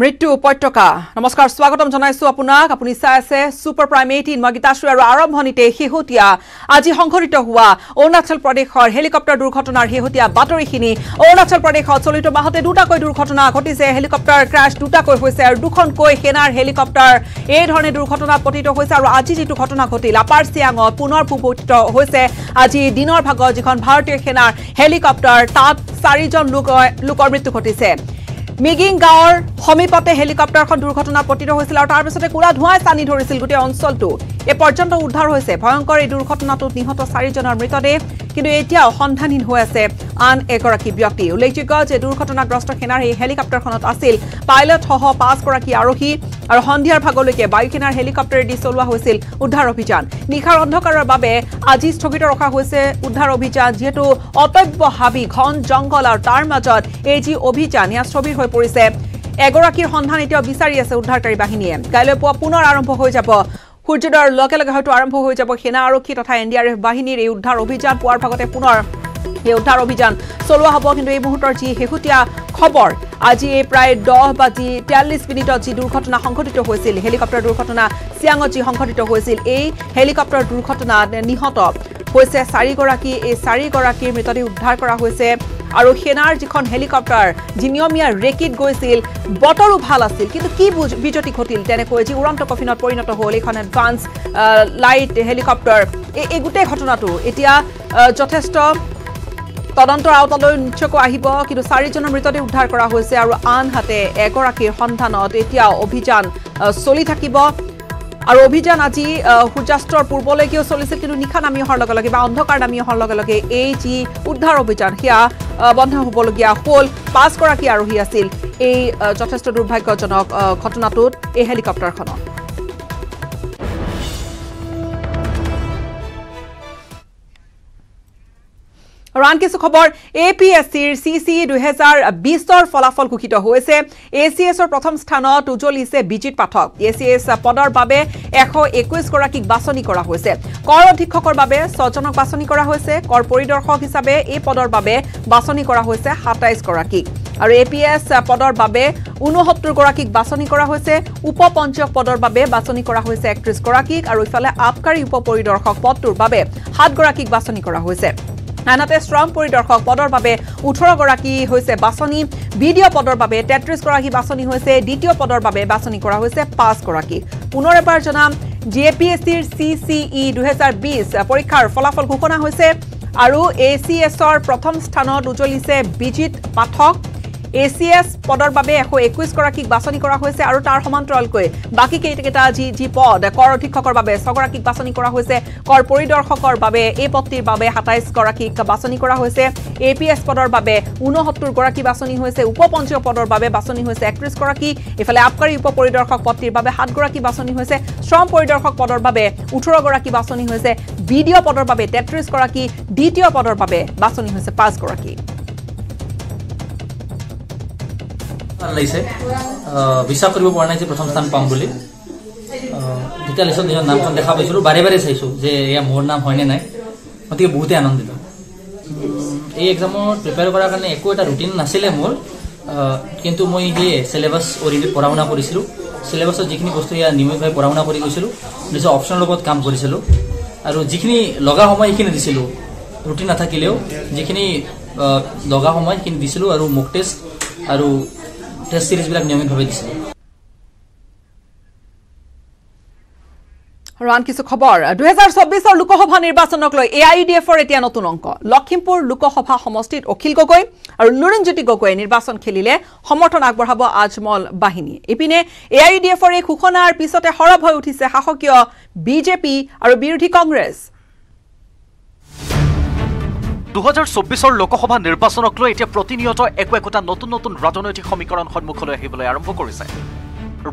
মৃত্যু উপত্যকা। নমস্কাৰ স্বাগতম জনাইছো আপোনাক। আপুনি চাই আছে ছুপাৰ প্ৰাইম এইটিন মই গীতাশ্ৰী আৰু আৰম্ভণিতে শেহতীয়া আজি সংঘটিত হোৱা অৰুণাচল প্ৰদেশৰ হেলিকপ্টাৰ দুৰ্ঘটনাৰ শেহতীয়া বাতৰিখিনি। অৰুণাচল প্ৰদেশত চলিত মাহতে দুটাকৈ দুৰ্ঘটনা ঘটিছে। হেলিকপ্টাৰ ক্ৰাছ দুটাকৈ হৈছে আৰু দুখনকৈ সেনাৰ হেলিকপ্টাৰ। এই ধৰণে দুৰ্ঘটনাত পতিত হৈছে আৰু আজি যিটো ঘটনা ঘটিল আপাৰ চিয়াঙত পুনৰ ভূপতিত হৈছে। আজি দিনৰ ভাগত যিখন ভাৰতীয় সেনাৰ হেলিকপ্টাৰ তাত চাৰিজন লোক লোকৰ মৃত্যু ঘটিছে। মিগিং গাঁৱৰ সমীপতে হেলিকপ্টাৰখন দুৰ্ঘটনাত পতিত হৈছিল আৰু তাৰ পিছতে কোলা ধোঁৱাই টানি ধৰিছিল গোটেই অঞ্চলটো। এই পৰ্যন্ত উদ্ধাৰ হৈছে। ভয়ংকৰ এই দুৰ্ঘটনাটোত নিহত চাৰিজনৰ মৃতদেহ কিন্তু এতিয়াও সন্ধানহীন হৈ আছে আন এগৰাকী ব্যক্তি। উল্লেখযোগ্য যে দুৰ্ঘটনাগ্ৰস্ত সেনাৰ এই হেলিকপ্টাৰখনত আছিল। পাইলটসহ পাঁচগৰাকী আৰক্ষী আৰু সন্ধিয়াৰ ভাগলৈকে বায়ু সেনাৰ হেলিকপ্টাৰেদি চলোৱা হৈছিল উদ্ধাৰ অভিযান। নিশাৰ অন্ধকাৰৰ বাবে আজি স্থগিত ৰখা হৈছে উদ্ধাৰ অভিযান যিহেতু অটব্য হাবি ঘন জংঘল আৰু তাৰ মাজত এই যি অভিযান এয়া স্থবিৰ হৈ পৰিছে। এগৰাকীৰ সন্ধান এতিয়াও বিচাৰি আছে উদ্ধাৰকাৰী বাহিনীয়ে। কাইলৈ পুৱা পুনৰ আৰম্ভ হৈ যাব সূৰ্যোদয়ৰ লগে লগে হয়তো আৰম্ভ হৈ যাব সেনা আৰক্ষী তথা এন ডি আৰ এফ বাহিনীৰ এই উদ্ধাৰ অভিযান। পুৱাৰ ভাগতে পুনৰ এই উদ্ধাৰ অভিযান চলোৱা হ'ব। কিন্তু এই মুহূৰ্তৰ যি শেহতীয়া খবৰ আজি এই প্ৰায় দহ বাজি তিয়াল্লিছ মিনিটত যি দুৰ্ঘটনা সংঘটিত হৈছিল হেলিকপ্টাৰ দুৰ্ঘটনা চিয়াঙত যি সংঘটিত হৈছিল এই হেলিকপ্টাৰ দুৰ্ঘটনাত নিহত হৈছে চাৰিগৰাকী এই চাৰিগৰাকীৰ মৃতদেহ উদ্ধাৰ কৰা হৈছে। আৰু সেনাৰ যিখন হেলিকপ্টাৰ যি নিয়মীয়া ৰেকিত গৈছিল বতৰো ভাল আছিল। কিন্তু কি বুজ- বিজুতি ঘটিল তেনেকৈ যি উড়ন্ত কফিনত পৰিণত হ'ল এইখন এডভান্স লাইট হেলিকপ্টাৰ এই এই গোটেই ঘটনাটো এতিয়া যথেষ্ট তদন্তৰ আওতালৈ নিশ্চয়কৈ আহিব কিন্তু চাৰিজনৰ মৃতদেহ উদ্ধাৰ কৰা হৈছে আৰু আনহাতে এগৰাকীৰ সন্ধানত এতিয়াও অভিযান চলি থাকিব। আৰু অভিযান আজি সূৰ্যাস্তৰ পূৰ্বলৈকেও চলিছিল কিন্তু নিশা নামি অহাৰ লগে লগে বা অন্ধকাৰ নামি অহাৰ লগে লগে এই যি উদ্ধাৰ অভিযান সেয়া বন্ধ হ'বলগীয়া হ'ল পাঁচগৰাকী আৰোহী আছিল। এই যথেষ্ট দুৰ্ভাগ্যজনক ঘটনাটোত এই হেলিকপ্টাৰখনত। আৰু আন কিছু খবৰ এ পি এছ চিৰ চি চি দুহেজাৰ বিছৰ ফলাফল ঘোষিত হৈছে। এ চি এছৰ প্ৰথম স্থানত উজ্বলিছে বিজিত পাঠক। এ চি এছ পদৰ বাবে এশ একৈছগৰাকীক বাছনি কৰা হৈছে। কৰ অধীক্ষকৰ বাবে ছজনক বাছনি কৰা হৈছে। কৰ পৰিদৰ্শক হিচাপে এই পদৰ বাবে বাছনি কৰা হৈছে সাতাইছগৰাকীক আৰু এ পি এছ পদৰ বাবে ঊনসত্তৰগৰাকীক বাছনি কৰা হৈছে। উপ পঞ্চায়ক পদৰ বাবে বাছনি কৰা হৈছে একত্ৰিছগৰাকীক আৰু ইফালে আবকাৰী উপ পৰিদৰ্শক পদটোৰ বাবে সাতগৰাকীক বাছনি কৰা হৈছে। আনহাতে শ্ৰম পৰিদৰ্শক পদৰ বাবে ওঠৰগৰাকী হৈছে বাছনি বি ডি অ' পদৰ বাবে তেত্ৰিছগৰাকী বাছনি হৈছে দ্বিতীয় পদৰ বাবে বাছনি কৰা হৈছে পাঁচগৰাকী পুনৰ এবাৰ জনাম জি এ পি এছ চিৰ চি চি ই দুহেজাৰ বিছ পৰীক্ষাৰ ফলাফল ঘোষণা হৈছে আৰু এ চি এছৰ প্ৰথম স্থানত উজ্বলিছে বিজিত পাঠক। এ চি এছ পদৰ বাবে এশ একৈছগৰাকীক বাছনি কৰা হৈছে আৰু তাৰ সমান্তৰালকৈ বাকী কেইটা যি যি পদ কৰ অধীক্ষকৰ বাবে ছগৰাকীক বাছনি কৰা হৈছে কৰ পৰিদৰ্শকৰ বাবে এই পদটিৰ বাবে সাতাইছগৰাকীক বাছনি কৰা হৈছে এ পি এছ পদৰ বাবে ঊনসত্তৰগৰাকী বাছনি হৈছে উপ পঞ্চায়ক পদৰ বাবে বাছনি হৈছে একত্ৰিছগৰাকী ইফালে আবকাৰী উপ পৰিদৰ্শক পদটিৰ বাবে সাতগৰাকী বাছনি হৈছে শ্ৰম পৰিদৰ্শক পদৰ বাবে ওঠৰগৰাকী বাছনি হৈছে বি ডি অ' পদৰ বাবে তেত্ৰিছগৰাকী দ্বিতীয় পদৰ বাবে বাছনি হৈছে পাঁচগৰাকী ভাল লাগিছে। বিশ্বাস কৰিব পৰা নাই যে প্ৰথম স্থান পাম বুলি। যেতিয়া লিষ্টত নিজৰ নামখন দেখা পাইছিলোঁ বাৰে বাৰে চাইছোঁ যে এয়া মোৰ নাম হয়নে নাই। গতিকে বহুতেই আনন্দিত। এই এক্সামত প্ৰিপেয়াৰ কৰাৰ কাৰণে একো এটা ৰুটিন নাছিলে মোৰ। কিন্তু মই সেয়ে চিলেবাছ অৰিয়েণ্টেড পঢ়া শুনা কৰিছিলোঁ। চিলেবাছত যিখিনি বস্তু এয়া নিয়মিতভাৱে পঢ়া শুনা কৰি গৈছিলোঁ নিজৰ অপশ্যনৰ লগত কাম কৰিছিলোঁ। আৰু যিখিনি লগা সময় সেইখিনি দিছিলোঁ ৰুটিন নাথাকিলেও যিখিনি লগা সময় সেইখিনি দিছিলোঁ আৰু মোক টেষ্ট আৰু টেষ্ট চিৰিজবিলাক নিয়মিতভাৱে দিছিলোঁ। আৰু আন কিছু খবৰ? দুহেজাৰ চৌব্বিছৰ লোকসভা নিৰ্বাচনক লৈ এ আই ডি এফৰ এতিয়া নতুন অংক। লখিমপুৰ লোকসভা সমষ্টিত অখিল গগৈ আৰু লুৰিণজ্যোতি গগৈয়ে নিৰ্বাচন খেলিলে সমৰ্থন আগবঢ়াব আজমল বাহিনীয়ে ইপিনে এ আই ডি এফৰ এই ঘোষণাৰ পিছতে সৰব হৈ উঠিছে শাসকীয় বিজেপি আৰু বিৰোধী কংগ্ৰেছ। দুহেজাৰ চৌব্বিছৰ লোকসভা নিৰ্বাচনক লৈ এতিয়া প্ৰতিনিয়ত একো একোটা নতুন নতুন ৰাজনৈতিক সমীকৰণ সন্মুখলৈ আহিবলৈ আৰম্ভ কৰিছে।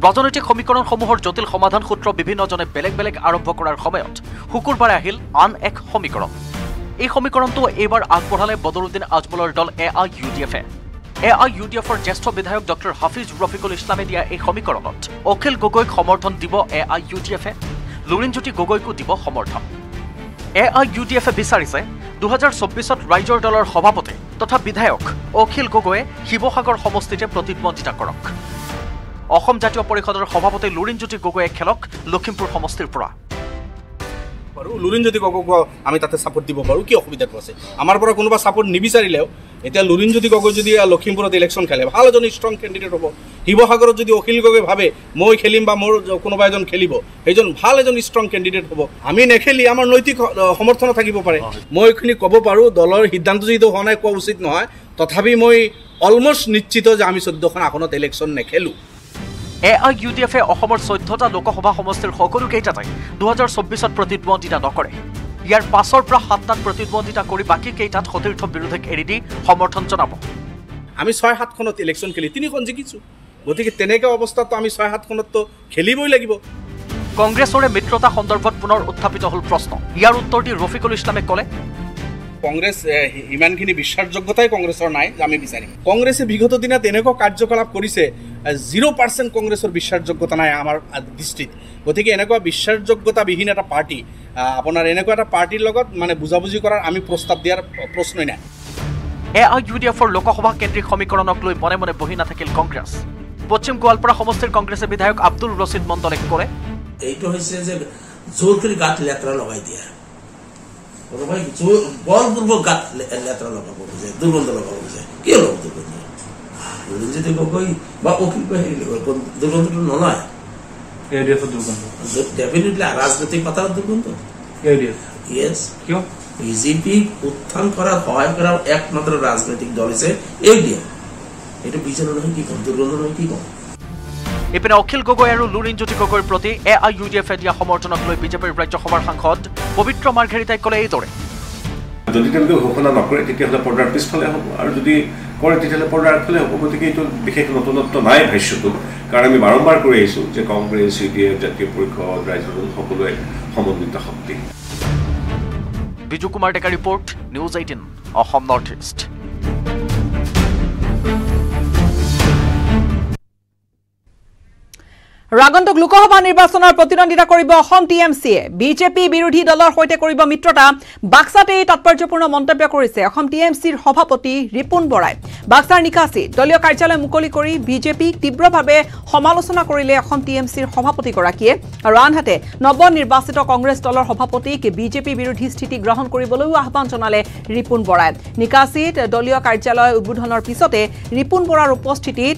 ৰাজনৈতিক সমীকৰণসমূহৰ জটিল সমাধান সূত্ৰ বিভিন্নজনে বেলেগ বেলেগ আৰম্ভ কৰাৰ সময়ত শুকুৰবাৰে আহিল আন এক সমীকৰণ। এই সমীকৰণটো এইবাৰ আগবঢ়ালে বদৰুদ্দিন আজমলৰ দল এ আই ইউ ডি এফে এ আই ইউ ডি এফৰ জ্যেষ্ঠ বিধায়ক ডক্টৰ হাফিজ ৰফিকুল ইছলামে দিয়া এই সমীকৰণত অখিল গগৈক সমৰ্থন দিব এ আই ইউ ডি এফে লুৰিণজ্যোতি গগৈকো দিব সমৰ্থন। এ আই ইউ ডি এফে বিচাৰিছে দুহেজাৰ চৌব্বিছত ৰাইজৰ দলৰ সভাপতি তথা বিধায়ক অখিল গগৈয়ে শিৱসাগৰ সমষ্টিতে প্ৰতিদ্বন্দ্বিতা কৰক। অসম জাতীয় পৰিষদৰ সভাপতি লুৰিণজ্যোতি গগৈয়ে খেলক লখিমপুৰ সমষ্টিৰ পৰা। পাৰোঁ লুৰিণজ্যোতি গগৈক আমি তাতে ছাপোৰ্ট দিব পাৰোঁ কি অসুবিধাটো আছে? আমাৰ পৰা কোনোবা ছাপোৰ্ট নিবিচাৰিলেও এতিয়া লুৰিণজ্যোতি গগৈ যদি লখিমপুৰত ইলেকশ্যন খেলে ভাল এজন ষ্ট্ৰং কেণ্ডিডেট হ'ব। শিৱসাগৰত যদি অখিল গগৈ ভাবে মই খেলিম বা মোৰ কোনোবা এজন খেলিব সেইজন ভাল এজন ষ্ট্ৰং কেণ্ডিডেট হ'ব। আমি নেখেলি আমাৰ নৈতিক সমৰ্থন থাকিব পাৰে। মই এইখিনি ক'ব পাৰোঁ দলৰ সিদ্ধান্ত যিটো হোৱা নাই কোৱা উচিত নহয়। তথাপি মই অলমষ্ট নিশ্চিত যে আমি চৈধ্যখন আসনত ইলেকশ্যন নেখেলোঁ। A I U D F অসমৰ চৈধ্যটা লোকসভা সমষ্টিৰ সকলোকেইটাতে দুহেজাৰ চৌব্বিছত প্ৰতিদ্বন্দ্বিতা নকৰে। ইয়াৰ পাছৰ পৰা সাতটাত প্ৰতিদ্বন্দ্বিতা কৰি বাকী কেইটাত সতীৰ্থ বিৰোধীক এৰি দি সমৰ্থন জনাব। আমি ছয় সাতখনত ইলেকশ্যন খেলি তিনিখন জিকিছোঁ। গতিকে তেনেকুৱা অৱস্থাততো আমি ছয় সাতখনততো খেলিবই লাগিব। কংগ্ৰেছৰে মিত্ৰতা সন্দৰ্ভত পুনৰ উত্থাপিত হ'ল প্ৰশ্ন। ইয়াৰ উত্তৰ দি ৰফিকুল ইছলামে ক'লে কংগ্ৰেছ ইমানখিনি বিশ্বাসযোগ্যতাই কংগ্ৰেছৰ নাই আমি বিচাৰিম। কংগ্ৰেছে বিগত দিনত এনেকুৱা কাৰ্যকলাপ কৰিছে জিৰ' পাৰ্চেণ্ট কংগ্ৰেছৰ বিশ্বাসযোগ্যতা নাই আমাৰ দৃষ্টিত। গতিকে এনেকুৱা বিশ্বাসযোগ্যতাবিহীন এটা পাৰ্টি আপোনাৰ এনেকুৱা এটা পাৰ্টিৰ লগত মানে বুজাবুজি কৰাৰ আমি প্ৰস্তাৱ দিয়াৰ প্ৰশ্নই নাই। এ আই ইউ ডি এফৰ লোকসভা কেন্দ্ৰিক সমীকৰণক লৈ মনে মনে বহি নাথাকিল কংগ্ৰেছ। পশ্চিম গোৱালপাৰা সমষ্টিৰ কংগ্ৰেছে বিধায়ক আব্দুল ৰচিদ মণ্ডলে ক'লে এইটো হৈছে যে জোৰ কৰি গাত লেতেৰা লগাই দিয়া। বলপূৰ্বক গাত লেতেৰা লগাব খোজে দুৰ্গন্ধ লগাব খোজে। কিয় ল'ব দুৰ্গন্ধ? যদি গগৈ বা অখিল হেৰি দুৰ্গন্ধটো নলয়। ডেফিনেটলি ৰাজনৈতিক পাতাৰ দুৰ্গন্ধ। ইয়েছ কিয়? বিজেপিক উত্থান কৰাত সহায় কৰাৰ একমাত্ৰ ৰাজনৈতিক দল হৈছে এই দিয়া এইটো বিজেপি নহয় কি ক'ম দুৰ্গন্ধ নহয় কি ক'ম? ইপিনে অখিল গগৈ আৰু লুৰিণজ্যোতি গগৈৰ প্ৰতি এ আই ইউ ডি এফে দিয়া সমৰ্থনক লৈ বিজেপিৰ ৰাজ্যসভাৰ সাংসদ পবিত্ৰ মাৰ্ঘেৰিটাই ক'লে এইদৰে। যদি তেওঁলোকে ঘোষণা নকৰে তেতিয়াহ'লে পৰ্দাৰ পিছফালে হ'ব। আৰু যদি কৰে তেতিয়াহ'লে পৰ্দাৰ আগফালে হ'ব। গতিকে এইটো বিশেষ নতুনত্ব নাই ভাষ্যটোত কাৰণ আমি বাৰম্বাৰ কৈ আহিছোঁ যে কংগ্ৰেছ ইউ ডি এফ জাতীয় পৰিষদ ৰাজ্যৰ সকলোৱে সমন্বিত শক্তি। Biju Kumar Deka report news eighteen Assam north east. আগন্তুক লোকসভা নিৰ্বাচনৰ প্ৰতিদ্বন্দ্বিতা কৰিব অসম টি এম চিয়ে। বিজেপি বিৰোধী দলৰ সৈতে কৰিব মিত্ৰতা। বাক্সাতে এই তাৎপৰ্যপূৰ্ণ মন্তব্য কৰিছে অসম টি এম চিৰ সভাপতি ৰিপুণ বৰাই। বাক্সাৰ নিকাচি দলীয় কাৰ্যালয় মুকলি কৰি বিজেপিক তীব্ৰভাৱে সমালোচনা কৰিলে অসম টি এম চিৰ সভাপতিগৰাকীয়ে। আৰু আনহাতে নৱনিৰ্বাচিত কংগ্ৰেছ দলৰ সভাপতিক বিজেপি বিৰোধী স্থিতি গ্ৰহণ কৰিবলৈও আহ্বান জনালে ৰিপুণ বৰাই। নিকাচিত দলীয় কাৰ্যালয় উদ্বোধনৰ পিছতে ৰিপুণ বৰাৰ উপস্থিতিত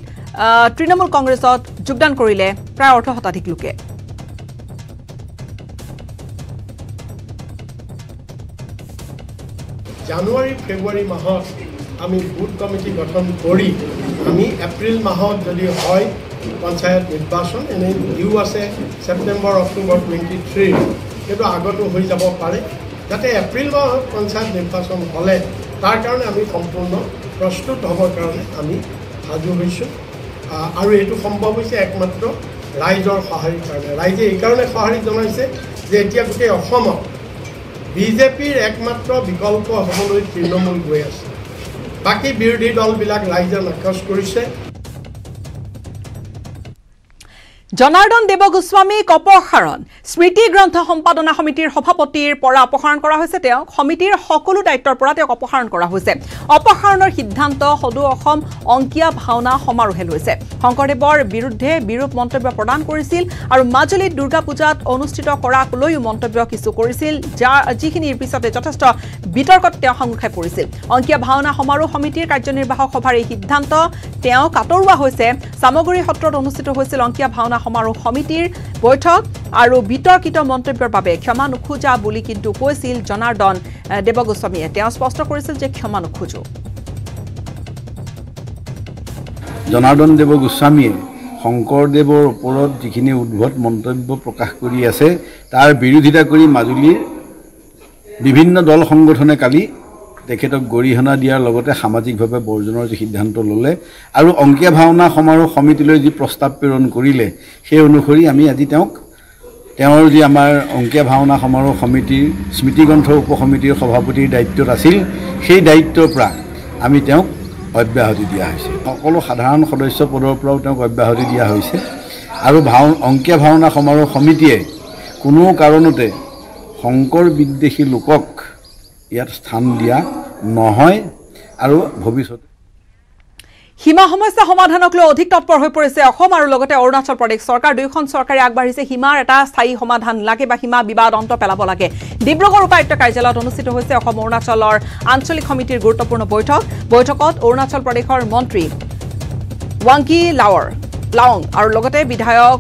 তৃণমূল কংগ্ৰেছত যোগদান কৰিলে প্ৰায় অৰ্ধ শতাধিক লোকে। জানুৱাৰী ফেব্ৰুৱাৰী মাহত আমি বুথ কমিটি গঠন কৰি আমি এপ্ৰিল মাহত যদি হয় পঞ্চায়ত নিৰ্বাচন এনেই ডিউ আছে ছেপ্টেম্বৰ অক্টোবৰ টুৱেণ্টি থ্ৰীৰ কিন্তু আগতো হৈ যাব পাৰে। যাতে এপ্ৰিল মাহত পঞ্চায়ত নিৰ্বাচন হ'লে তাৰ কাৰণে আমি সম্পূৰ্ণ প্ৰস্তুত হ'বৰ কাৰণে আমি সাজু হৈছোঁ। আৰু এইটো সম্ভৱ হৈছে একমাত্ৰ ৰাইজৰ সঁহাৰিৰ কাৰণে। ৰাইজে এইকাৰণে সঁহাৰি জনাইছে যে এতিয়া গোটেই অসমত বিজেপিৰ একমাত্ৰ বিকল্প হ'বলৈ তৃণমূল গৈ আছে। বাকী বিৰোধী দলবিলাক ৰাইজে নাকচ কৰিছে। জনাৰ্দন দেৱ গোস্বামীক অপসাৰণ স্মৃতি গ্ৰন্থ সম্পাদনা সমিতিৰ সভাপতিৰ পৰা অপসাৰণ কৰা হৈছে। তেওঁক সমিতিৰ সকলো দায়িত্বৰ পৰা তেওঁক অপসাৰণ কৰা হৈছে। অপসাৰণৰ সিদ্ধান্ত সদৌ অসম অংকীয়া ভাওনা সমাৰোহে লৈছে। শংকৰদেৱৰ বিৰুদ্ধে বিৰূপ মন্তব্য প্ৰদান কৰিছিল আৰু মাজুলীত দুৰ্গা পূজাত অনুষ্ঠিত কৰাক লৈও মন্তব্য কিছু কৰিছিল যাৰ যিখিনিৰ পিছতে যথেষ্ট বিতৰ্কত তেওঁ সন্মুখাই পৰিছিল। অংকীয়া ভাওনা সমাৰোহ সমিতিৰ কাৰ্যনিৰ্বাহক সভাৰ এই সিদ্ধান্ত তেওঁক আঁতৰোৱা হৈছে। চামগুৰি সত্ৰত অনুষ্ঠিত হৈছিল অংকীয়া ভাওনা সমাৰোহ সমিতিৰ বৈঠক আৰু বিতৰ্কিত মন্তব্যৰ বাবে ক্ষমা নোখোজা বুলি কিন্তু কৈছিল জনাৰ্দন আহ, দেৱ গোস্বামীয়ে তেওঁ স্পষ্ট কৰিছিল যে ক্ষমা নোখোজো। জনাৰ্দন দেৱ গোস্বামীয়ে শংকৰদেৱৰ ওপৰত যিখিনি উদ্ভট মন্তব্য প্ৰকাশ কৰি আছে তাৰ বিৰোধিতা কৰি মাজুলীৰ বিভিন্ন দল সংগঠনে কালি তেখেতক গৰিহণা দিয়াৰ লগতে সামাজিকভাৱে বৰ্জনৰ যি সিদ্ধান্ত ল'লে আৰু অংকীয়া ভাওনা সমাৰোহ সমিতিলৈ যি প্ৰস্তাৱ প্ৰেৰণ কৰিলে সেই অনুসৰি আমি আজি তেওঁক তেওঁৰ যি আমাৰ অংকীয়া ভাওনা সমাৰোহ সমিতিৰ স্মৃতিগ্ৰন্থ উপসমিতিৰ সভাপতিৰ দায়িত্বত আছিল সেই দায়িত্বৰ পৰা আমি তেওঁক অব্যাহতি দিয়া হৈছে। সকলো সাধাৰণ সদস্য পদৰ পৰাও তেওঁক অব্যাহতি দিয়া হৈছে। আৰু ভাও অংকীয়া ভাওনা সমাৰোহ সমিতিয়ে কোনো কাৰণতে শংকৰ বিদ্বেষী লোকক ইয়াত স্থান দিয়া নহয় আৰু ভৱিষ্যতে সীমা সমস্যা সমাধানক লৈ অধিক তৎপৰ হৈ পৰিছে অসম আৰু লগতে অৰুণাচল প্ৰদেশ। চৰকাৰ দুয়োখন চৰকাৰে আগবাঢ়িছে। সীমাৰ এটা স্থায়ী সমাধান লাগে বা সীমা বিবাদ অন্ত পেলাব লাগে। ডিব্ৰুগড় উপায়ুক্ত কাৰ্যালয়ত অনুষ্ঠিত হৈছে অসম অৰুণাচলৰ আঞ্চলিক সমিতিৰ গুৰুত্বপূৰ্ণ বৈঠক। বৈঠকত অৰুণাচল প্ৰদেশৰ মন্ত্ৰী ৱাংকি লাৱৰ লাৱং আৰু লগতে বিধায়ক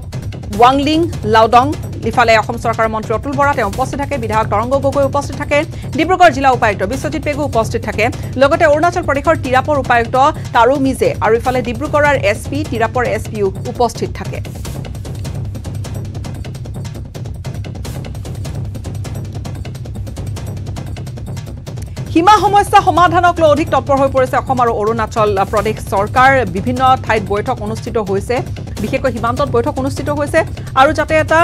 ৱাংলিং লাউডং ইফালে অসম চৰকাৰৰ মন্ত্ৰী অতুল বৰা তেওঁ উপস্থিত থাকে। বিধায়ক তৰংগ গগৈ উপস্থিত থাকে। ডিব্ৰুগড় জিলা উপায়ুক্ত বিশ্বজিৎ পেগু উপস্থিত থাকে। লগতে অৰুণাচল প্ৰদেশৰ তিৰাপৰ উপায়ুক্ত তাৰু মিজে আৰু ইফালে ডিব্ৰুগড়ৰ এছ পি তিৰাপৰ এছ পিও উপস্থিত থাকে। সীমা সমস্যা সমাধানক লৈ অধিক তৎপৰ হৈ পৰিছে অসম আৰু অৰুণাচল প্ৰদেশ চৰকাৰ। বিভিন্ন ঠাইত বৈঠক অনুষ্ঠিত হৈছে। বিশেষকৈ সীমান্তত বৈঠক অনুষ্ঠিত হৈছে। আৰু যাতে এটা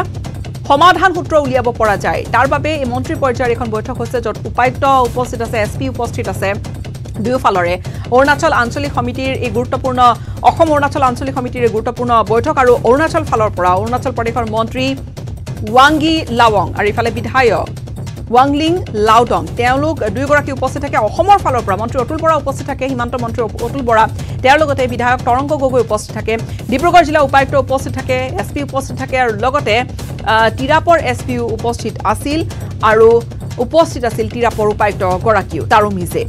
সমাধান সূত্ৰ উলিয়াব পৰা যায়। তাৰ বাবে এই মন্ত্ৰী পৰ্যায়ৰ এখন বৈঠক হৈছে য'ত উপায়ুক্ত উপস্থিত আছে এছ পি উপস্থিত আছে দুয়োফালৰে অৰুণাচল আঞ্চলিক সমিতিৰ এই গুৰুত্বপূৰ্ণ অসম অৰুণাচল আঞ্চলিক সমিতিৰ এই গুৰুত্বপূৰ্ণ বৈঠক আৰু অৰুণাচল ফালৰ পৰা অৰুণাচল প্ৰদেশৰ মন্ত্ৰী ৱাংগি লাৱং আৰু ইফালে বিধায়ক ৱাংলিং লাউডং তেওঁলোক দুয়োগৰাকী উপস্থিত থাকে। অসমৰ ফালৰ পৰা মন্ত্ৰী অতুল বৰা উপস্থিত থাকে সীমান্ত মন্ত্ৰী অতুল বৰা। তেওঁৰ লগতে বিধায়ক তৰংগ গগৈ উপস্থিত থাকে। ডিব্ৰুগড় জিলা উপায়ুক্ত উপস্থিত থাকে এছ পি উপস্থিত থাকে আৰু লগতে তিৰাপৰ এছ পিও উপস্থিত আছিল আৰু উপস্থিত আছিল তিৰাপৰ উপায়ুক্তগৰাকীও তাৰো মিজে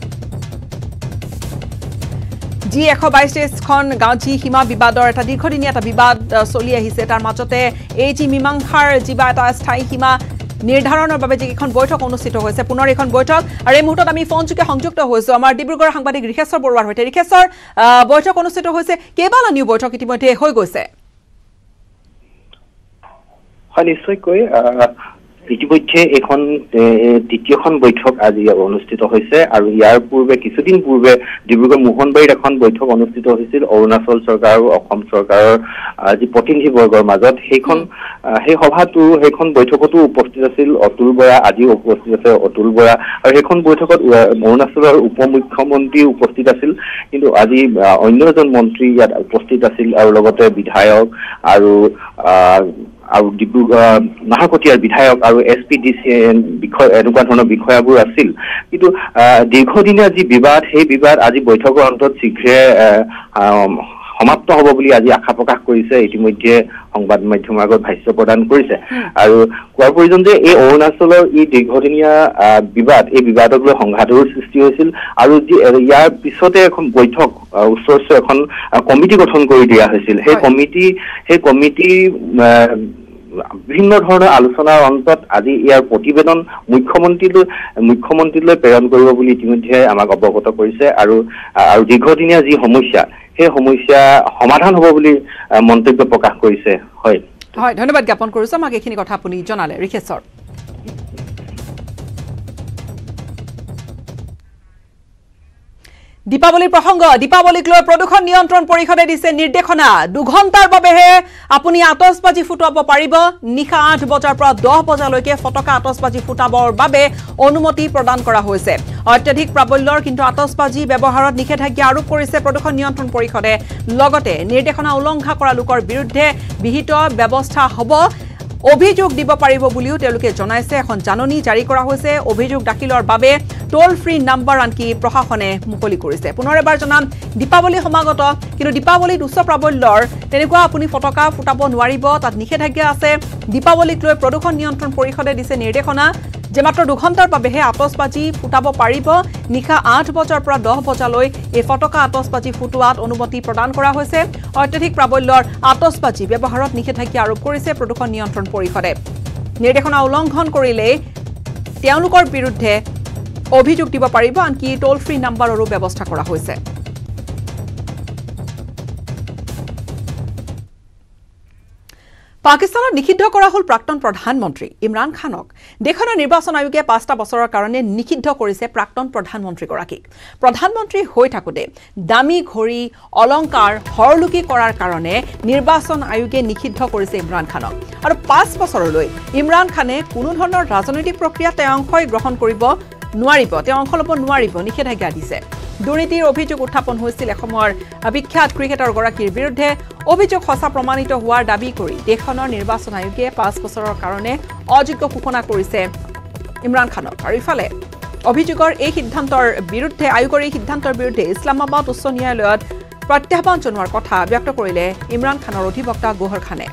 জি এশ বাইছ তেইছখন গাঁও যি সীমা বিবাদৰ এটা দীৰ্ঘদিনীয়া এটা বিবাদ চলি আহিছে। তাৰ মাজতে এই যি মীমাংসাৰ যিবা এটা স্থায়ী সীমা নিৰ্ধাৰণৰ বাবে যিকেইখন বৈঠক অনুষ্ঠিত হৈছে পুনৰ এইখন বৈঠক। আৰু এই মুহূৰ্তত আমি ফোনযোগে সংযুক্ত হৈছোঁ। আমাৰ ডিব্ৰুগড়ৰ সাংবাদিক ঋষেশ্বৰ বৰুৱাৰ সৈতে। ঋষেশ্বৰ বৈঠক অনুষ্ঠিত হৈছে। কেইবালানিও বৈঠক ইতিমধ্যে হৈ গৈছে। হয় নিশ্চয়কৈ। ইতিমধ্যে এইখন এ, দ্বিতীয়খন বৈঠক আজি অনুষ্ঠিত হৈছে আৰু ইয়াৰ পূৰ্বে কিছুদিন পূৰ্বে ডিব্ৰুগড় মোহনবাৰীত এখন বৈঠক অনুষ্ঠিত হৈছিল। অৰুণাচল চৰকাৰ আৰু অসম চৰকাৰৰ যি প্ৰতিনিধিবৰ্গৰ মাজত সেইখন সেই সভাটো সেইখন বৈঠকতো উপস্থিত আছিল। অতুল বৰা আজিও উপস্থিত আছে অতুল বৰা। আৰু সেইখন বৈঠকত অৰুণাচলৰ উপ মুখ্যমন্ত্ৰী উপস্থিত আছিল। কিন্তু আজি অন্য এজন মন্ত্ৰী ইয়াত উপস্থিত আছিল আৰু লগতে বিধায়ক আৰু আৰু ডিব্ৰুগড় নাহৰকটীয়াৰ বিধায়ক আৰু এছ পি ডি চি বিষয় এনেকুৱা ধৰণৰ বিষয়াবোৰ আছিল। কিন্তু দীৰ্ঘদিনীয়া যি বিবাদ সেই বিবাদ আজি বৈঠকৰ অন্তত শীঘ্ৰে সমাপ্ত হ'ব বুলি আজি আশা প্ৰকাশ কৰিছে। ইতিমধ্যে সংবাদ মাধ্যমৰ আগত ভাষ্য প্ৰদান কৰিছে। আৰু কোৱাৰ প্ৰয়োজন যে এই অৰুণাচলৰ ই দীৰ্ঘদিনীয়া বিবাদ এই বিবাদক লৈ সংঘাতৰো সৃষ্টি হৈছিল আৰু যি ইয়াৰ পিছতে এখন বৈঠক উচ্চ এখন কমিটি গঠন কৰি দিয়া হৈছিল। সেই। কমিটি সেই কমিটি বিভিন্ন ধৰণৰ আলোচনাৰ অন্তত আজি ইয়াৰ প্ৰতিবেদন মুখ্যমন্ত্ৰীলৈ মুখ্যমন্ত্ৰীলৈ প্ৰেৰণ কৰিব বুলি ইতিমধ্যে আমাক অৱগত কৰিছে আৰু আৰু দীৰ্ঘদিনীয়া যি সমস্যা সেই সমস্যা সমাধান হ'ব বুলি মন্তব্য প্ৰকাশ কৰিছে। হয়। হয় ধন্যবাদ জ্ঞাপন কৰিছোঁ আমাক এইখিনি কথা আপুনি জনালে। ঋষেশ্বৰ দীপাৱলীৰ প্ৰসংগ দীপাৱলীক লৈ প্ৰদূষণ নিয়ন্ত্ৰণ পৰিষদে দিছে নিৰ্দেশনা। দুঘণ্টাৰ বাবেহে আপুনি আতচবাজি ফুটাব পাৰিব। নিশা আঠ বজাৰ পৰা দহ বজালৈকে ফটকা আতচবাজি ফুটাবৰ বাবে অনুমতি প্ৰদান কৰা হৈছে। অত্যাধিক প্ৰাবল্যৰ কিন্তু আতচবাজি ব্যৱহাৰত নিষেধাজ্ঞা আৰোপ কৰিছে প্ৰদূষণ নিয়ন্ত্ৰণ পৰিষদে। লগতে নিৰ্দেশনা উলংঘা কৰা লোকৰ বিৰুদ্ধে বিহিত ব্যৱস্থা হ'ব। অভিযোগ দিব পাৰিব বুলিও তেওঁলোকে জনাইছে। এখন জাননী জাৰি কৰা হৈছে। অভিযোগ দাখিলৰ বাবে টোল ফ্ৰী নাম্বাৰ আনকি প্ৰশাসনে মুকলি কৰিছে। পুনৰ এবাৰ জনাম দীপাৱলী সমাগত কিন্তু দীপাৱলীত উচ্চ প্ৰাবল্যৰ তেনেকুৱা আপুনি ফটকা ফুটাব নোৱাৰিব তাত নিষেধাজ্ঞা আছে। দীপাৱলীক লৈ প্ৰদূষণ নিয়ন্ত্ৰণ পৰিষদে দিছে নিৰ্দেশনা। যে মাত্ৰ দুঘণ্টাৰ বাবেহে আতচবাজি ফুটাব পাৰিব। নিশা আঠ বজাৰ পৰা দহ বজালৈ এই ফটকা আতচবাজি ফুটোৱাত অনুমতি প্ৰদান কৰা হৈছে। অত্যাধিক প্ৰাবল্যৰ আতচবাজি ব্যৱহাৰত নিষেধাজ্ঞা আৰোপ কৰিছে প্ৰদূষণ নিয়ন্ত্ৰণ পৰিষদে। নিৰ্দেশনা উলংঘন কৰিলে তেওঁলোকৰ বিৰুদ্ধে অভিযোগ দিব পাৰিব। আনকি টোল ফ্ৰী নাম্বাৰৰো ব্যৱস্থা কৰা হৈছে। পাকিস্তানত নিষিদ্ধ কৰা হ'ল প্ৰাক্তন প্ৰধানমন্ত্ৰী ইমৰান খানক। দেশখনৰ নিৰ্বাচন আয়োগে পাঁচটা বছৰৰ কাৰণে নিষিদ্ধ কৰিছে প্ৰাক্তন প্ৰধানমন্ত্ৰীগৰাকীক। প্ৰধানমন্ত্ৰী হৈ থাকোঁতে দামী ঘড়ী অলংকাৰ হৰলুকি কৰাৰ কাৰণে নিৰ্বাচন আয়োগে নিষিদ্ধ কৰিছে ইমৰান খানক। আৰু পাঁচ বছৰলৈ ইমৰান খানে কোনো ধৰণৰ ৰাজনৈতিক প্ৰক্ৰিয়াত তেওঁ অংশই গ্ৰহণ কৰিব নোৱাৰিব। তেওঁ অংশ ল'ব নোৱাৰিব নিষেধাজ্ঞা দিছে। দুৰ্নীতিৰ অভিযোগ উত্থাপন হৈছিল এসময়ৰ বিখ্যাত ক্ৰিকেটাৰগৰাকীৰ বিৰুদ্ধে। অভিযোগ সঁচা প্ৰমাণিত হোৱাৰ দাবী কৰি দেশখনৰ নিৰ্বাচন আয়োগে পাঁচ বছৰৰ কাৰণে অযোগ্য ঘোষণা কৰিছে ইমৰান খানক। আৰু ইফালে অভিযোগৰ এই সিদ্ধান্তৰ বিৰুদ্ধে আয়োগৰ এই সিদ্ধান্তৰ বিৰুদ্ধে ইছলামাবাদ উচ্চ ন্যায়ালয়ত প্ৰত্যাহ্বান জনোৱাৰ কথা ব্যক্ত কৰিলে ইমৰান খানৰ অধিবক্তা গোহৰ খানে।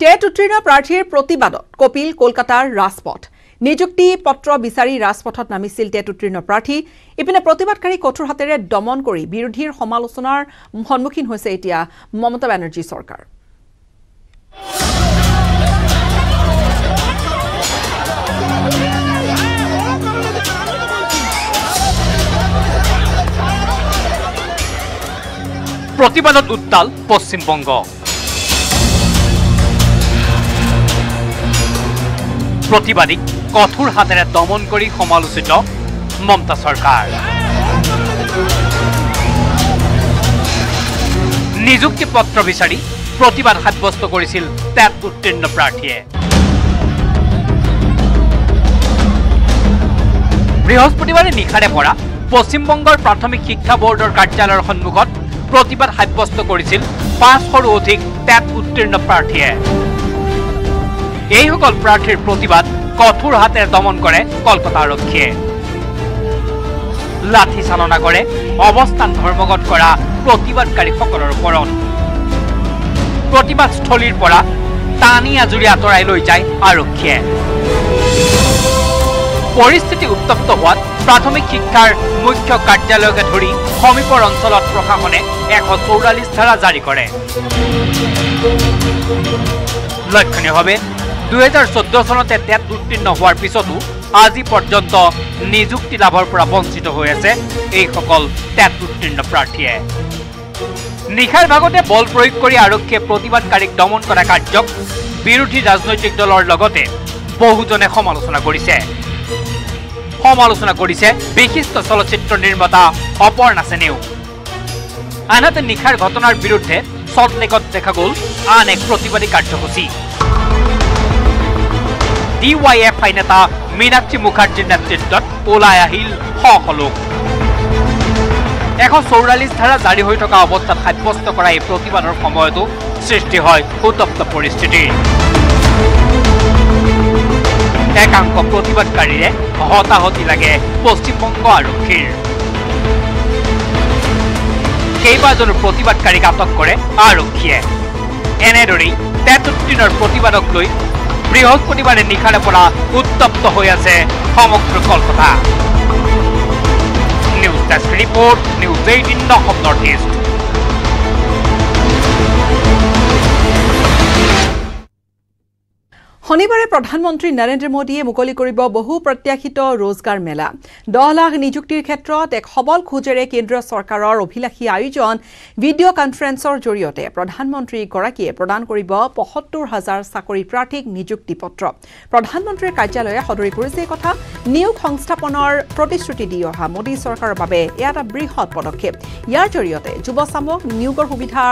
টেট উত্তীৰ্ণ প্ৰাৰ্থীৰ প্ৰতিবাদত কপিল কলকাতাৰ ৰাজপথ। নিযুক্তি পত্ৰ বিচাৰি ৰাজপথত নামিছিল টেট উত্তীৰ্ণ প্ৰাৰ্থী। ইপিনে প্ৰতিবাদকাৰী কঠোৰ হাতেৰে দমন কৰি বিৰোধীৰ সমালোচনাৰ সন্মুখীন হৈছে এতিয়া মমতা বেনাৰ্জী চৰকাৰ। প্ৰতিবাদত উত্তাল পশ্চিমবংগ। প্ৰতিবাদীক কঠোৰ হাতেৰে দমন কৰি সমালোচিত মমতা চৰকাৰ। নিযুক্তি পত্ৰ বিচাৰি প্ৰতিবাদ সাব্যস্ত কৰিছিল টেট উত্তীৰ্ণ প্ৰাৰ্থীয়ে। বৃহস্পতিবাৰে নিশাৰে পৰা পশ্চিমবংগৰ প্ৰাথমিক শিক্ষা বৰ্ডৰ কাৰ্যালয়ৰ সন্মুখত প্ৰতিবাদ সাব্যস্ত কৰিছিল পাঁচশৰো অধিক টেট উত্তীৰ্ণ প্ৰাৰ্থীয়ে। এইসকল প্ৰাৰ্থীৰ প্ৰতিবাদ কঠোৰ হাতেৰে দমন কৰে কলকাতা আৰক্ষীয়ে। লাঠি চালনা কৰে অৱস্থান ধৰ্মঘট কৰা প্ৰতিবাদকাৰীসকলৰ ওপৰত। প্ৰতিবাদস্থলীৰ পৰা টানি আজুৰি আঁতৰাই লৈ যায় আৰক্ষীয়ে। পৰিস্থিতি উত্তপ্ত হোৱাত প্ৰাথমিক শিক্ষাৰ মুখ্য কাৰ্যালয়কে ধৰি সমীপৰ অঞ্চলত প্ৰশাসনে এশ চৌৰাল্লিছ ধাৰা জাৰি কৰে। লক্ষণীয়ভাৱে দুহেজাৰ চৈধ্য চনতে টেট উত্তীৰ্ণ হোৱাৰ পিছতো আজি পৰ্যন্ত নিযুক্তি লাভৰ পৰা বঞ্চিত হৈ আছে এইসকল টেট উত্তীৰ্ণ প্ৰাৰ্থীয়ে। নিশাৰ ভাগতে বল প্ৰয়োগ কৰি আৰক্ষীয়ে প্ৰতিবাদকাৰীক দমন কৰা কাৰ্যক বিৰোধী ৰাজনৈতিক দলৰ লগতে বহুজনে সমালোচনা কৰিছে। সমালোচনা কৰিছে বিশিষ্ট চলচ্চিত্ৰ নিৰ্মাতা অপৰ্ণা সেনেও। আনহাতে নিশাৰ ঘটনাৰ বিৰুদ্ধে চল্টলেকত দেখা গ'ল আন এক প্ৰতিবাদী কাৰ্যসূচী। ডি ৱাই এফ আই নেতা মীনাক্ষী মুখাৰ্জীৰ নেতৃত্বত ওলাই আহিল শ এশ চৌৰাল্লিছ ধাৰা জাৰি হৈ থকা অৱস্থাত সাব্যস্ত কৰা এই প্ৰতিবাদৰ সময়তো সৃষ্টি হয় উত্তপ্ত পৰিস্থিতিৰ একাংশ প্ৰতিবাদকাৰীৰে হতাহতি লাগে পশ্চিমবংগ আৰক্ষীৰ। কেইবাজনো প্ৰতিবাদকাৰীক আটক কৰে আৰক্ষীয়ে। এনেদৰেই উত্তীৰ্ণৰ প্ৰতিবাদক লৈ বৃহস্পতিবাৰে নিশাৰে পৰা উত্তপ্ত হৈ আছে সমগ্ৰ Kolkata. News desk report news eighteen Assam north east শনিবাৰে প্ৰধানমন্ত্ৰী নৰেন্দ্ৰ মোদীয়ে মুকলি কৰিব বহু প্ৰত্যাশিত ৰোজগাৰ মেলা। দহ লাখ নিযুক্তিৰ ক্ষেত্ৰত এক সবল খোজেৰে কেন্দ্ৰীয় চৰকাৰৰ অভিলাষী আয়োজন ভিডিঅ' কনফাৰেন্সৰ জৰিয়তে প্ৰধানমন্ত্ৰীগৰাকীয়ে প্ৰদান কৰিব পঁসত্তৰ হাজাৰ চাকৰি প্ৰাৰ্থীক নিযুক্তি পত্ৰ। প্ৰধানমন্ত্ৰীৰ কাৰ্যালয়ে সদৰি কৰিছে এই কথা। নিয়োগ সংস্থাপনৰ প্ৰতিশ্ৰুতি দি অহা মোদী চৰকাৰৰ বাবে এয়া এটা বৃহৎ পদক্ষেপ। ইয়াৰ জৰিয়তে যুৱ চামক নিয়োগৰ সুবিধা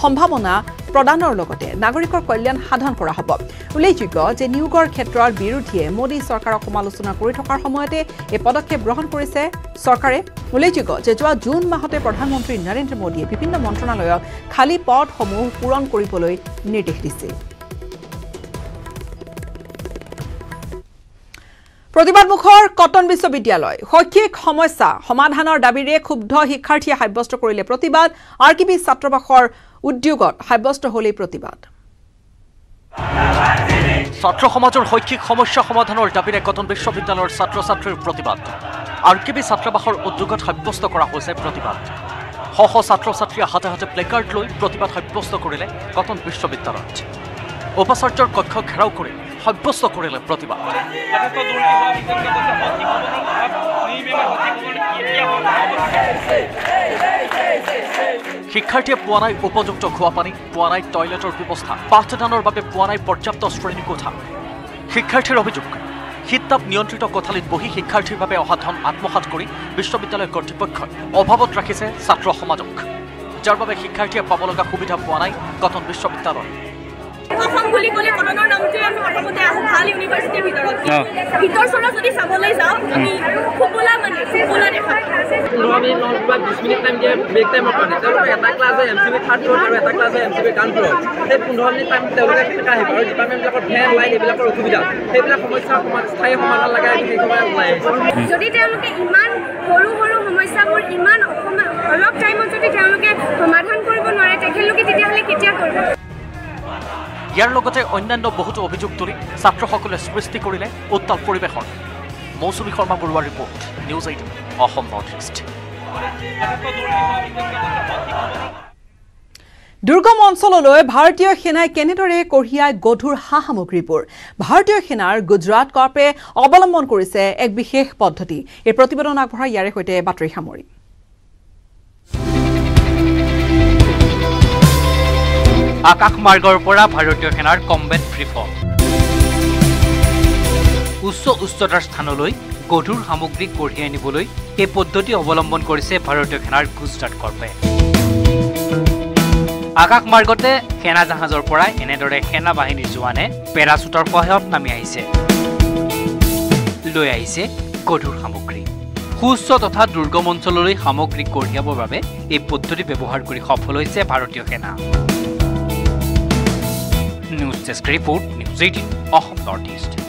সম্ভাৱনা প্ৰদানৰ লগতে নাগৰিকৰ কল্যাণ সাধন কৰা হ'ব। উল্লেখযোগ্য যে নিয়োগৰ ক্ষেত্ৰত বিৰোধীয়ে মোদী চৰকাৰক সমালোচনা কৰি থকাৰ সময়তে এই পদক্ষেপ গ্ৰহণ কৰিছে চৰকাৰে। উল্লেখযোগ্য যে যোৱা জুন মাহতে প্ৰধানমন্ত্ৰী নৰেন্দ্ৰ মোদীয়ে বিভিন্ন মন্ত্ৰণালয়ক খালী পদসমূহ পূৰণ কৰিবলৈ নিৰ্দেশ দিছিল প্ৰতিবাদমুখৰ কটন বিশ্ববিদ্যালয় শৈক্ষিক সমস্যা সমাধানৰ দাবীৰে ক্ষুব্ধ শিক্ষাৰ্থীয়ে সাব্যস্ত কৰিলে প্ৰতিবাদ। আৰ কে বি ছাত্ৰাবাসৰ উদ্যোগত সাব্যস্ত হ'ল এই প্ৰতিবাদ ছাত্ৰ সমাজৰ শৈক্ষিক সমস্যা সমাধানৰ দাবীৰে কটন বিশ্ববিদ্যালয়ৰ ছাত্ৰ ছাত্ৰীৰ প্ৰতিবাদ আৰ কে বি ছাত্ৰাবাসৰ উদ্যোগত সাব্যস্ত কৰা হৈছে প্ৰতিবাদ শ শ ছাত্ৰ ছাত্ৰীয়ে হাতে হাতে প্লেকাৰ্ড লৈ প্ৰতিবাদ সাব্যস্ত কৰিলে কটন বিশ্ববিদ্যালয়ত উপাচাৰ্যৰ কক্ষ ঘেৰাও কৰি সাব্যস্ত কৰিলে প্ৰতিবাদ শিক্ষাৰ্থীয়ে পোৱা নাই উপযুক্ত খোৱাপানী পোৱা নাই টয়লেটৰ ব্যৱস্থা পাঠদানৰ বাবে পোৱা নাই পৰ্যাপ্ত শ্ৰেণীকোঠা শিক্ষাৰ্থীৰ অভিযোগ শীততাপ নিয়ন্ত্ৰিত কোঠালিত বহি শিক্ষাৰ্থীৰ বাবে অহা ধন আত্মসাত কৰি বিশ্ববিদ্যালয় কৰ্তৃপক্ষই অভাৱত ৰাখিছে ছাত্ৰ সমাজক। যাৰ বাবে শিক্ষাৰ্থীয়ে পাব লগা সুবিধা পোৱা নাই কটন বিশ্ববিদ্যালয়। অসম বুলি ক'লে কটনৰ নামটোৱে আমি প্ৰথমতে আহোঁ ভাল ইউনিভাৰ্চিটিৰ ভিতৰত। ভিতৰ চৰা যদি চাবলৈ যাওঁ আমি ফুপুলা মানে ফুপুলা দেখা পোন্ধৰ মিনিট নহ'লে কিবা বিছ মিনিট টাইম দিয়ে ব্ৰেক টাইমৰ কাৰণে তেওঁলোকে এটা ক্লাছ হয় M C B third floor আৰু এটা ক্লাছ হয় M C B ground floor সেই পোন্ধৰ মিনিট টাইম তেওঁলোকে কেনেকৈ আহিব? আৰু ডিপাৰ্টমেণ্টবিলাকৰ ফেন লাইট এইবিলাকৰ অসুবিধা। সেইবিলাক সমস্যা সমাজ স্থায়ী সমাধান লাগে আমি সেই সময় ওলাই আহিছোঁ। যদি তেওঁলোকে ইমান সৰু সৰু সমস্যাবোৰ ইমান অলপ টাইমত যদি তেওঁলোকে সমাধান কৰিব নোৱাৰে তেখেতলোকে তেতিয়াহ'লে কেতিয়া কৰিব? ইয়াৰ লগতে অন্যান্য বহুতো অভিযোগ তুলি ছাত্ৰসকলে সৃষ্টি কৰিলে উত্তাল পৰিৱেশৰ। মৌচুমী শৰ্মা বৰুৱাৰ report news eighteen Assam north east. দুৰ্গম অঞ্চললৈ ভাৰতীয় সেনাই কেনেদৰে কঢ়িয়াই গধুৰ সা সামগ্ৰীবোৰ ভাৰতীয় সেনাৰ গুজৰাট কৰ্পে অৱলম্বন কৰিছে এক বিশেষ পদ্ধতি। এই প্ৰতিবেদন আগবঢ়াই ইয়াৰে সৈতে বাতৰি সামৰি। আকাশ মাৰ্গৰ পৰা ভাৰতীয় সেনাৰ কম্বেট ফ্ৰী ফল উচ্চ উচ্চতাৰ স্থানলৈ গধুৰ সামগ্ৰী কঢ়িয়াই নিবলৈ এই পদ্ধতি অৱলম্বন কৰিছে ভাৰতীয় সেনাৰ গুজৰাট কৰ্পে। আকাশ মাৰ্গতে সেনা জাহাজৰ পৰা এনেদৰে সেনা বাহিনীৰ জোৱানে পেৰাচুটৰ সহায়ত নামি আহিছে। লৈ আহিছে গধুৰ সামগ্ৰী। সুউচ্চ তথা দুৰ্গম অঞ্চললৈ সামগ্ৰী কঢ়িয়াবৰ বাবে এই পদ্ধতি ব্যৱহাৰ কৰি সফল হৈছে ভাৰতীয় সেনা। News desk report news eighteen Assam north east